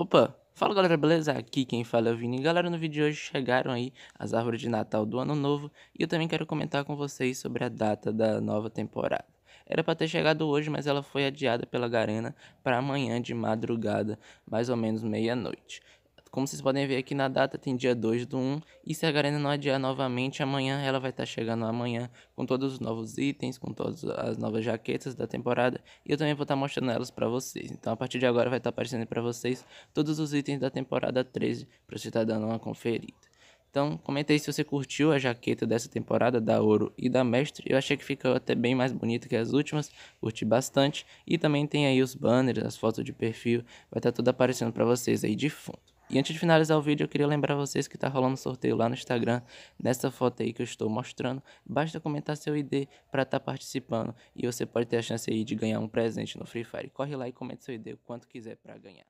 Opa, fala galera, beleza? Aqui quem fala é o Vini. Galera, no vídeo de hoje chegaram aí as árvores de Natal do Ano Novo e eu também quero comentar com vocês sobre a data da nova temporada. Era para ter chegado hoje, mas ela foi adiada pela Garena para amanhã de madrugada, mais ou menos meia-noite. Como vocês podem ver aqui na data, tem dia 2 do 1. E se a Garena não adiar novamente, amanhã ela vai estar tá chegando amanhã com todos os novos itens, com todas as novas jaquetas da temporada. E eu também vou estar tá mostrando elas para vocês. Então a partir de agora vai estar tá aparecendo para vocês todos os itens da temporada 13 para você estar tá dando uma conferida. Então, comenta aí se você curtiu a jaqueta dessa temporada da Ouro e da Mestre. Eu achei que ficou até bem mais bonita que as últimas, curti bastante. E também tem aí os banners, as fotos de perfil, vai estar tá tudo aparecendo para vocês aí de fundo. E antes de finalizar o vídeo, eu queria lembrar vocês que tá rolando sorteio lá no Instagram, nessa foto aí que eu estou mostrando. Basta comentar seu ID para estar tá participando e você pode ter a chance aí de ganhar um presente no Free Fire. Corre lá e comente seu ID o quanto quiser para ganhar.